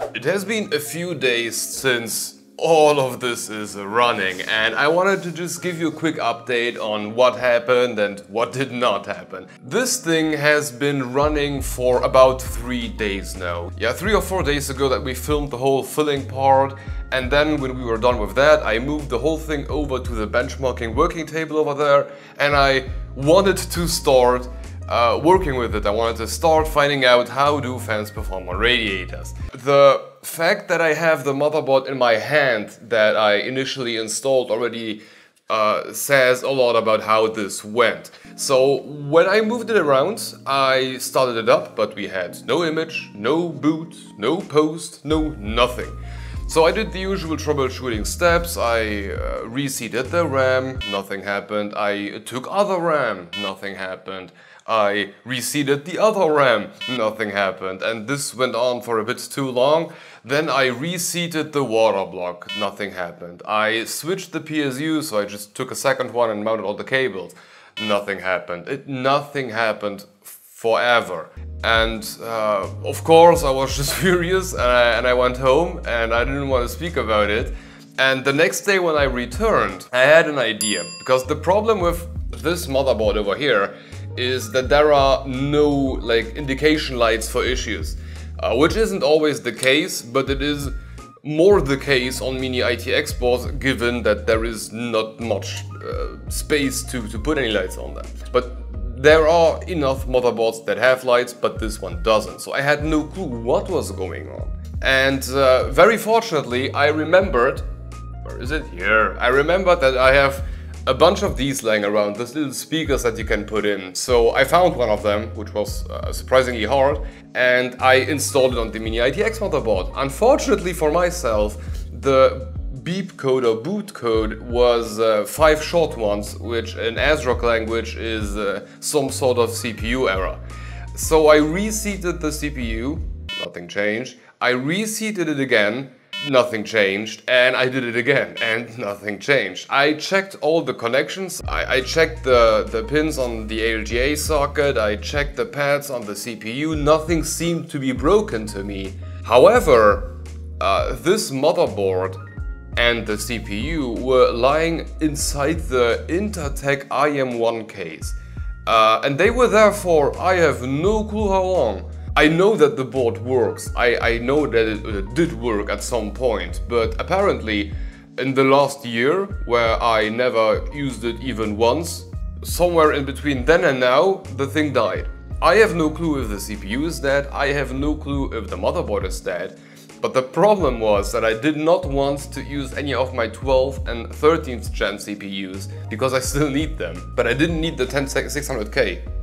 It has been a few days since all of this is running and I wanted to just give you a quick update on what happened and what did not happen. This thing has been running for about three days now. Yeah, three or four days ago that we filmed the whole filling part and then when we were done with that I moved the whole thing over to the benchmarking working table over there and I wanted to start uh, working with it. I wanted to start finding out how do fans perform on radiators. The fact that I have the motherboard in my hand that I initially installed already uh, says a lot about how this went. So when I moved it around, I started it up, but we had no image, no boot, no post, no nothing. So I did the usual troubleshooting steps, I uh, reseated the RAM, nothing happened, I took other RAM, nothing happened, I reseated the other RAM, nothing happened, and this went on for a bit too long. Then I reseated the water block, nothing happened. I switched the PSU, so I just took a second one and mounted all the cables, nothing happened. It, nothing happened forever. And uh, of course I was just furious and I, and I went home and I didn't want to speak about it. And the next day when I returned, I had an idea. Because the problem with this motherboard over here is that there are no like indication lights for issues. Uh, which isn't always the case, but it is more the case on mini ITX boards given that there is not much uh, space to, to put any lights on them. But there are enough motherboards that have lights, but this one doesn't. So I had no clue what was going on. And uh, very fortunately, I remembered, where is it? Here. I remembered that I have a bunch of these laying around, these little speakers that you can put in. So I found one of them, which was uh, surprisingly hard, and I installed it on the Mini ITX motherboard. Unfortunately for myself, the beep code or boot code was uh, five short ones, which in ASRock language is uh, some sort of CPU error. So I reseated the CPU, nothing changed. I reseated it again, nothing changed and I did it again and nothing changed. I checked all the connections, I, I, checked the, the pins on the LGA socket, I checked the pads on the CPU, nothing seemed to be broken to me. However, uh, this motherboard and the CPU were lying inside the Intertech IM1 case. Uh, and they were there for I have no clue how long. I know that the board works, I, I know that it, it did work at some point, but apparently in the last year, where I never used it even once, somewhere in between then and now, the thing died. I have no clue if the CPU is dead, I have no clue if the motherboard is dead, but the problem was that I did not want to use any of my 12th and 13th gen CPUs because I still need them. But I didn't need the 10600K,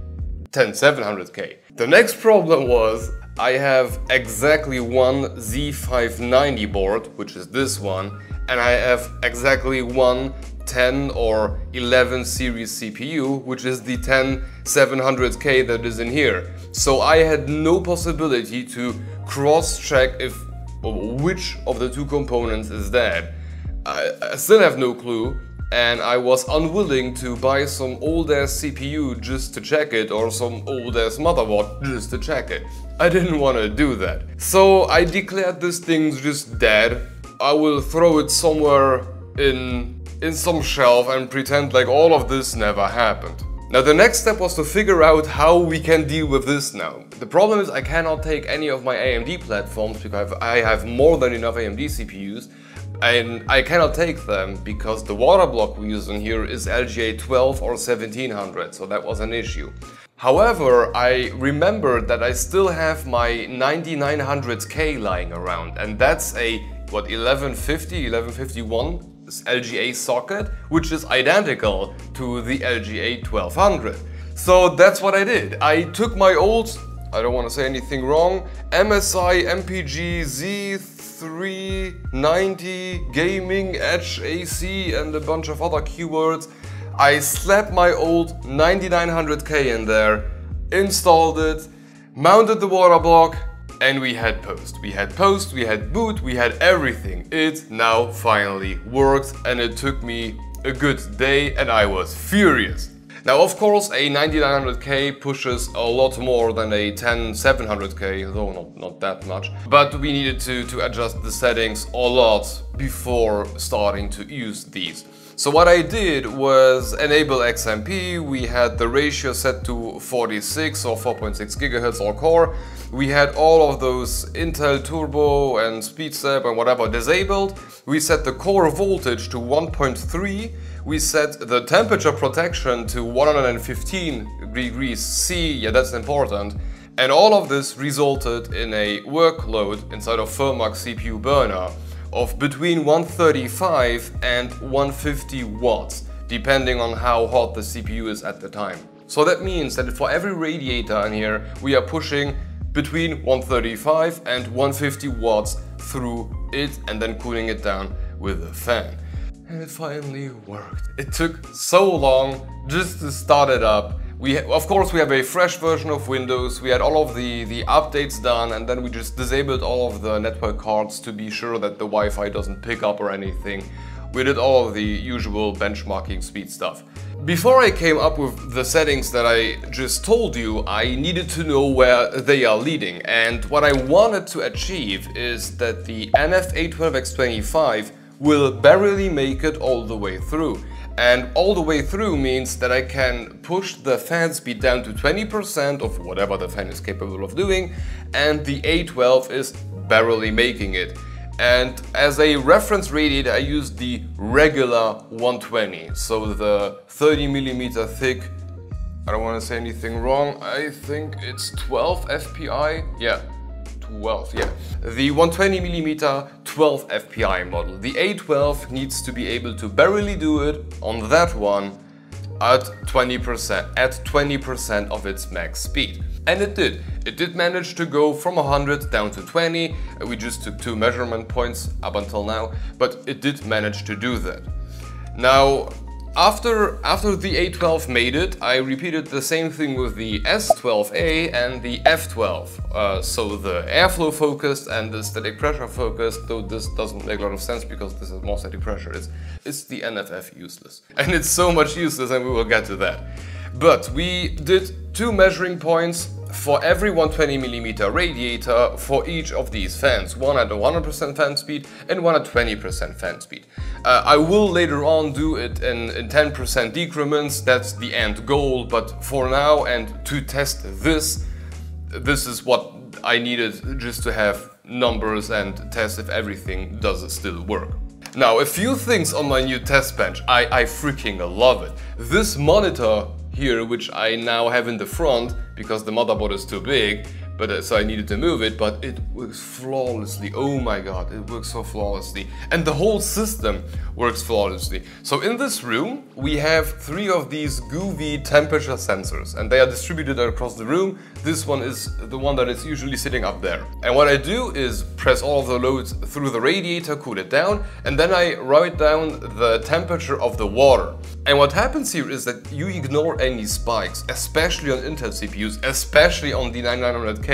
10700K. The next problem was I have exactly one Z590 board, which is this one, and I have exactly one 10 or 11 series CPU, which is the 10700K that is in here. So I had no possibility to cross-check if which of the two components is dead. I, I still have no clue and I was unwilling to buy some old ass CPU just to check it or some old ass motherboard just to check it. I didn't want to do that. So I declared this thing's just dead. I will throw it somewhere in, in some shelf and pretend like all of this never happened. Now the next step was to figure out how we can deal with this now. The problem is I cannot take any of my AMD platforms because I have more than enough AMD CPUs and I cannot take them because the water block we use in here is LGA 12 or 1700 so that was an issue. However, I remembered that I still have my 9900K lying around and that's a what 1150, 1151 LGA socket, which is identical to the LGA 1200. So that's what I did. I took my old, I don't want to say anything wrong, MSI MPG Z390 Gaming Edge AC and a bunch of other keywords. I slapped my old 9900K in there, installed it, mounted the water block, and we had post. We had post, we had boot, we had everything. It now finally worked and it took me a good day and I was furious. Now, of course, a 9900K pushes a lot more than a 10700K, though not, not that much. But we needed to, to adjust the settings a lot before starting to use these. So what I did was enable XMP, we had the ratio set to 46 or 4.6 gigahertz all core, we had all of those Intel Turbo and SpeedStep and whatever disabled, we set the core voltage to 1.3, we set the temperature protection to 115 degrees C, yeah that's important, and all of this resulted in a workload inside of FurMark's CPU burner of between 135 and 150 watts, depending on how hot the CPU is at the time. So that means that for every radiator in here, we are pushing between 135 and 150 watts through it and then cooling it down with a fan. And it finally worked. It took so long just to start it up we, of course, we have a fresh version of Windows, we had all of the, the updates done and then we just disabled all of the network cards to be sure that the Wi-Fi doesn't pick up or anything. We did all of the usual benchmarking speed stuff. Before I came up with the settings that I just told you, I needed to know where they are leading. And what I wanted to achieve is that the NF-A12x25 will barely make it all the way through. And all the way through means that I can push the fan speed down to 20% of whatever the fan is capable of doing and the A12 is barely making it. And as a reference radiator I use the regular 120, so the 30 millimeter thick, I don't want to say anything wrong, I think it's 12 FPI, yeah, 12, yeah. The 120mm 12 FPI model. The A12 needs to be able to barely do it on that one at 20%, at 20% of its max speed. And it did. It did manage to go from 100 down to 20. We just took two measurement points up until now, but it did manage to do that. Now, after, after the A12 made it, I repeated the same thing with the S12A and the F12. Uh, so the airflow focused and the static pressure focused, though this doesn't make a lot of sense because this is more static pressure, it's, it's the NFF useless. And it's so much useless and we will get to that. But we did two measuring points for every 120mm radiator for each of these fans, one at a 100% fan speed and one at 20% fan speed. Uh, I will later on do it in, in 10% decrements, that's the end goal, but for now and to test this, this is what I needed just to have numbers and test if everything does still work. Now, a few things on my new test bench. I, I freaking love it. This monitor here, which I now have in the front because the motherboard is too big, but uh, so I needed to move it, but it works flawlessly. Oh my god, it works so flawlessly. And the whole system works flawlessly. So in this room, we have three of these Govee temperature sensors, and they are distributed across the room. This one is the one that is usually sitting up there. And what I do is press all of the loads through the radiator, cool it down, and then I write down the temperature of the water. And what happens here is that you ignore any spikes, especially on Intel CPUs, especially on the 9900K,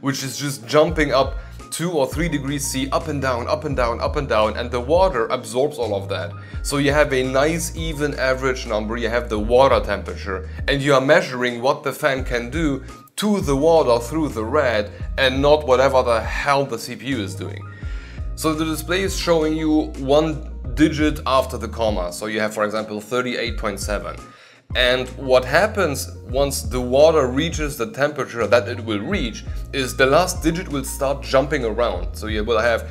which is just jumping up 2 or 3 degrees C up and down, up and down, up and down, and the water absorbs all of that. So you have a nice even average number, you have the water temperature, and you are measuring what the fan can do to the water through the rad, and not whatever the hell the CPU is doing. So the display is showing you one digit after the comma. So you have, for example, 38.7. And what happens once the water reaches the temperature that it will reach is the last digit will start jumping around. So you will have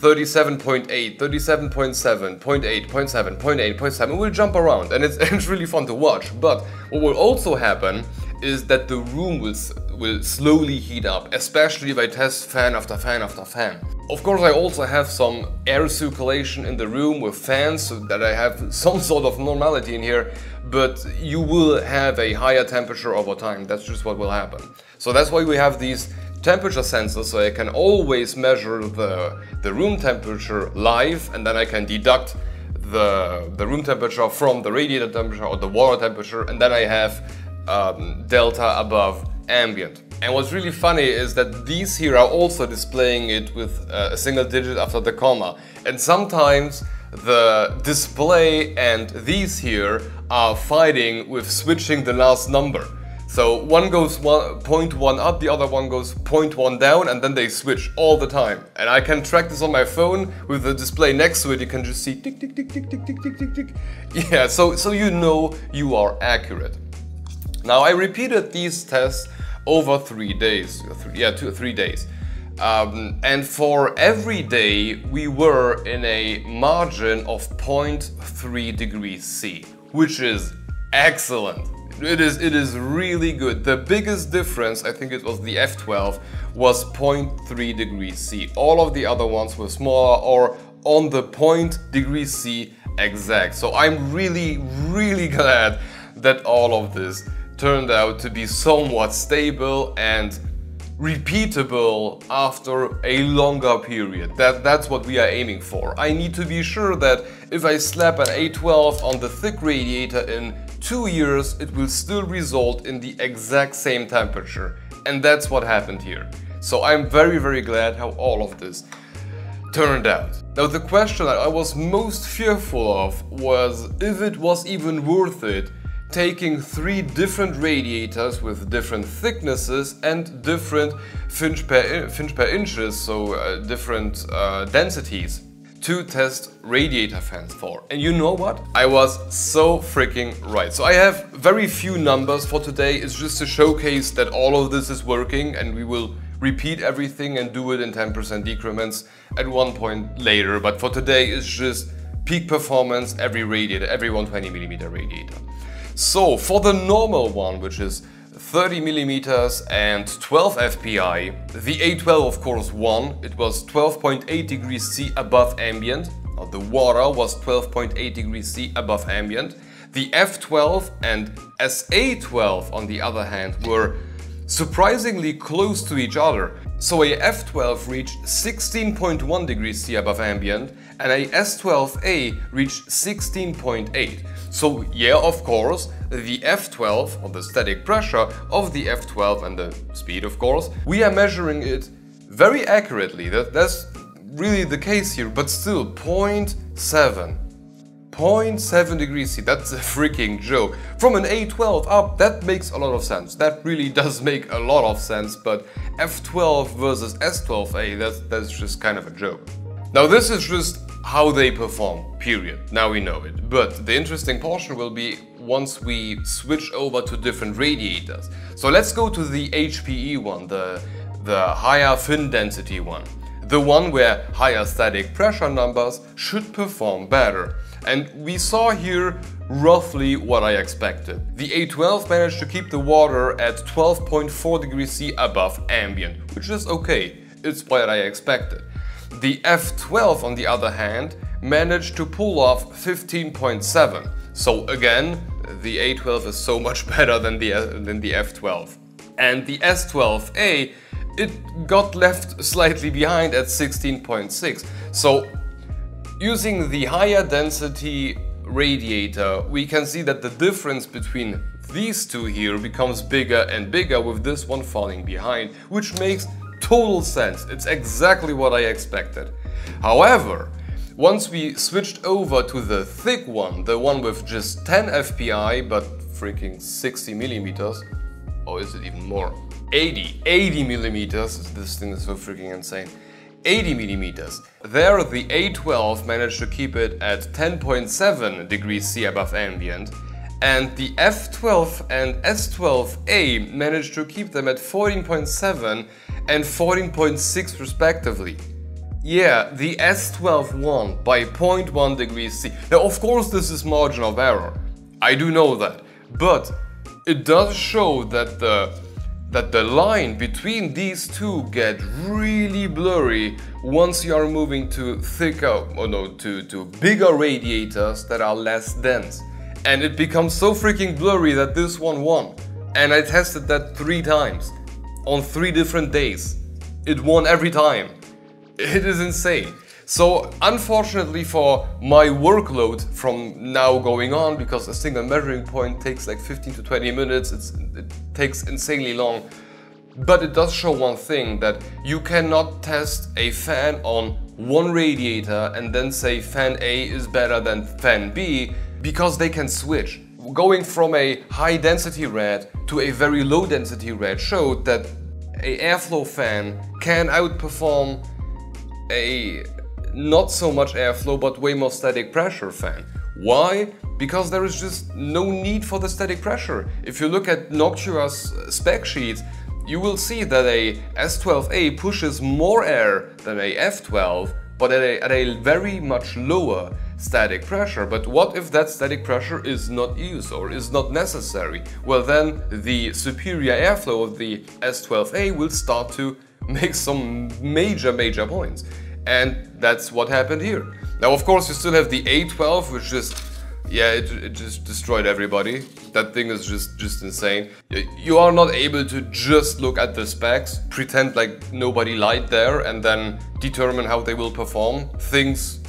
37.8, 37.7, 0.8, 0.7, 0.8, 0.7 It will jump around and it's, it's really fun to watch. But what will also happen is that the room will, will slowly heat up, especially if I test fan after fan after fan. Of course I also have some air circulation in the room with fans so that I have some sort of normality in here, but you will have a higher temperature over time, that's just what will happen. So that's why we have these temperature sensors so I can always measure the, the room temperature live and then I can deduct the, the room temperature from the radiator temperature or the water temperature and then I have um, delta above ambient. And what's really funny is that these here are also displaying it with uh, a single digit after the comma. And sometimes the display and these here are fighting with switching the last number. So one goes one, 0.1 up, the other one goes 0.1 down, and then they switch all the time. And I can track this on my phone with the display next to it. You can just see tick, tick, tick, tick, tick, tick, tick, tick. Yeah, so, so you know you are accurate. Now I repeated these tests over three days, three, yeah, two, three days. Um, and for every day we were in a margin of 0.3 degrees C, which is excellent. It is, it is really good. The biggest difference, I think it was the F12, was 0.3 degrees C. All of the other ones were smaller or on the point degrees C exact. So I'm really, really glad that all of this turned out to be somewhat stable and repeatable after a longer period. That, that's what we are aiming for. I need to be sure that if I slap an A12 on the thick radiator in two years, it will still result in the exact same temperature. And that's what happened here. So I'm very, very glad how all of this turned out. Now the question that I was most fearful of was if it was even worth it taking three different radiators with different thicknesses and different Finch per, Finch per inches, so uh, different uh, densities to test radiator fans for. And you know what? I was so freaking right. So I have very few numbers for today. It's just to showcase that all of this is working and we will repeat everything and do it in 10% decrements at one point later. But for today, it's just peak performance every radiator, every 120 millimeter radiator. So for the normal one, which is 30 millimeters and 12 FPI. The A12 of course won, it was 12.8 degrees C above ambient, the water was 12.8 degrees C above ambient. The F12 and SA12 on the other hand were surprisingly close to each other. So a F12 reached 16.1 degrees C above ambient and a S12A reached 16.8. So yeah, of course, the F12, or the static pressure of the F12 and the speed of course, we are measuring it very accurately. That, that's really the case here, but still 0.7. 0.7 degrees C, that's a freaking joke. From an A12 up, that makes a lot of sense. That really does make a lot of sense, but F12 versus S12A, that's, that's just kind of a joke. Now this is just how they perform, period. Now we know it. But the interesting portion will be once we switch over to different radiators. So let's go to the HPE one, the, the higher fin density one. The one where higher static pressure numbers should perform better. And we saw here roughly what I expected. The A12 managed to keep the water at 12.4 degrees C above ambient, which is okay. It's what I expected. The F12 on the other hand managed to pull off 15.7. So again, the A12 is so much better than the, than the F12. And the S12A, it got left slightly behind at 16.6. So using the higher density radiator, we can see that the difference between these two here becomes bigger and bigger with this one falling behind, which makes total sense. It's exactly what I expected. However, once we switched over to the thick one, the one with just 10 FPI but freaking 60 millimeters, or is it even more? 80, 80 millimeters, this thing is so freaking insane. 80 millimeters. There the A12 managed to keep it at 10.7 degrees C above ambient and the F12 and S12A managed to keep them at 14.7 and 14.6 respectively. Yeah, the S12 won by 0.1 degrees C. Now of course this is margin of error, I do know that, but it does show that the that the line between these two get really blurry once you are moving to thicker, or no, to, to bigger radiators that are less dense. And it becomes so freaking blurry that this one won. And I tested that three times on three different days. It won every time. It is insane. So unfortunately for my workload from now going on, because a single measuring point takes like 15 to 20 minutes, it takes insanely long. But it does show one thing, that you cannot test a fan on one radiator and then say fan A is better than fan B because they can switch. Going from a high density rad to a very low density rad showed that a airflow fan can outperform a not so much airflow but way more static pressure fan. Why? Because there is just no need for the static pressure. If you look at Noctua's uh, spec sheet, you will see that a S12A pushes more air than a F12, but at a, at a very much lower static pressure. But what if that static pressure is not used or is not necessary? Well then the superior airflow of the S12A will start to make some major major points. And that's what happened here. Now of course you still have the A12 which just yeah, it, it just destroyed everybody. That thing is just, just insane. You are not able to just look at the specs, pretend like nobody lied there, and then determine how they will perform. Things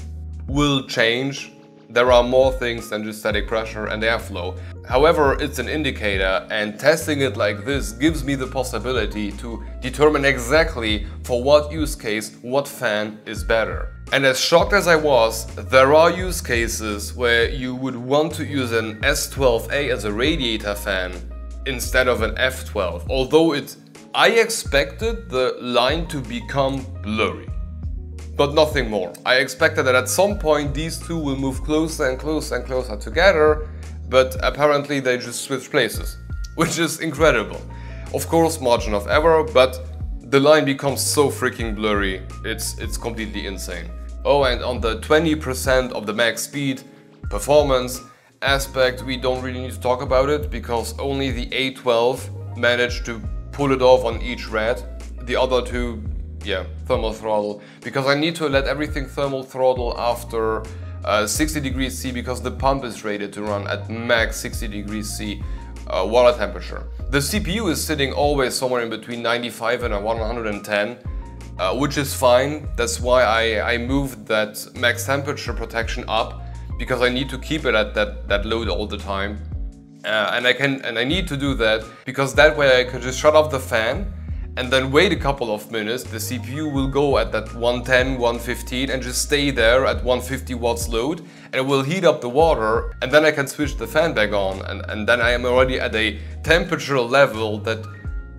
will change. There are more things than just static pressure and airflow. However, it's an indicator and testing it like this gives me the possibility to determine exactly for what use case what fan is better. And as shocked as I was, there are use cases where you would want to use an S12A as a radiator fan instead of an F12, although it I expected the line to become blurry. But nothing more. I expected that at some point these two will move closer and closer and closer together, but apparently they just switch places, which is incredible. Of course, margin of error, but the line becomes so freaking blurry, it's, it's completely insane. Oh, and on the 20% of the max speed performance aspect, we don't really need to talk about it because only the A12 managed to pull it off on each rad. The other two, yeah, thermal throttle. Because I need to let everything thermal throttle after uh, 60 degrees C because the pump is rated to run at max 60 degrees C uh, water temperature. The CPU is sitting always somewhere in between 95 and 110 uh, which is fine. That's why I, I moved that max temperature protection up because I need to keep it at that, that load all the time. Uh, and I can and I need to do that because that way I can just shut off the fan and then wait a couple of minutes. The CPU will go at that 110, 115 and just stay there at 150 watts load and it will heat up the water and then I can switch the fan back on and, and then I am already at a temperature level that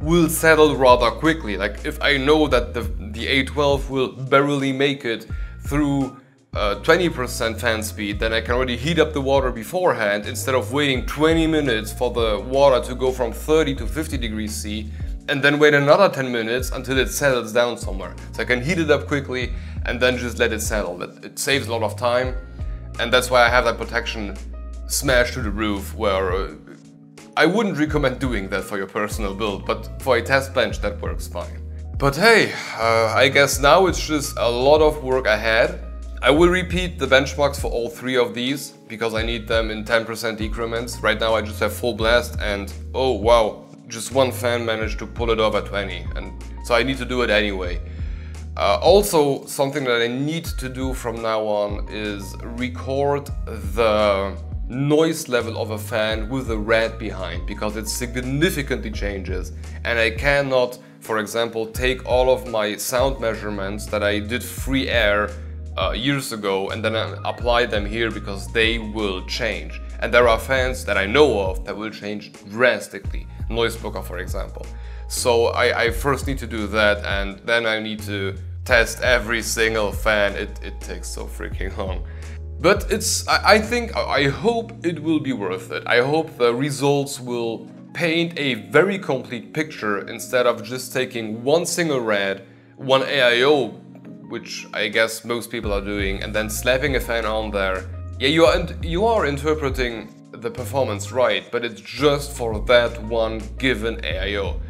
will settle rather quickly. Like if I know that the, the A12 will barely make it through 20% uh, fan speed, then I can already heat up the water beforehand instead of waiting 20 minutes for the water to go from 30 to 50 degrees C and then wait another 10 minutes until it settles down somewhere. So I can heat it up quickly and then just let it settle. It saves a lot of time and that's why I have that protection smashed to the roof where uh, I wouldn't recommend doing that for your personal build, but for a test bench that works fine. But hey, uh, I guess now it's just a lot of work ahead. I will repeat the benchmarks for all three of these because I need them in 10% increments. Right now I just have full blast and oh wow, just one fan managed to pull it at 20 and so I need to do it anyway. Uh, also, something that I need to do from now on is record the noise level of a fan with a rad behind because it significantly changes and I cannot, for example, take all of my sound measurements that I did free air uh, years ago and then apply them here because they will change. And there are fans that I know of that will change drastically. Noiseblocker, for example. So I, I first need to do that and then I need to test every single fan. It, it takes so freaking long. But it's, I think, I hope it will be worth it. I hope the results will paint a very complete picture instead of just taking one single rad, one AIO, which I guess most people are doing, and then slapping a fan on there. Yeah, you are, you are interpreting the performance right, but it's just for that one given AIO.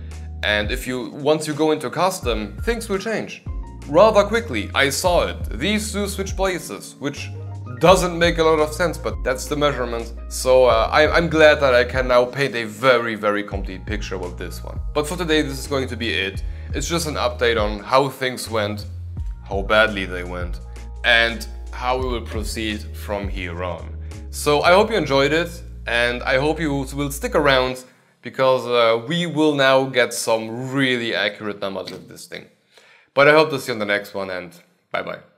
And if you, once you go into custom, things will change. Rather quickly, I saw it. These two switch places, which doesn't make a lot of sense, but that's the measurement. So uh, I, am glad that I can now paint a very, very complete picture with this one. But for today, this is going to be it. It's just an update on how things went, how badly they went, and how we will proceed from here on. So I hope you enjoyed it, and I hope you will stick around because uh, we will now get some really accurate numbers with this thing. But I hope to see you on the next one, and bye bye.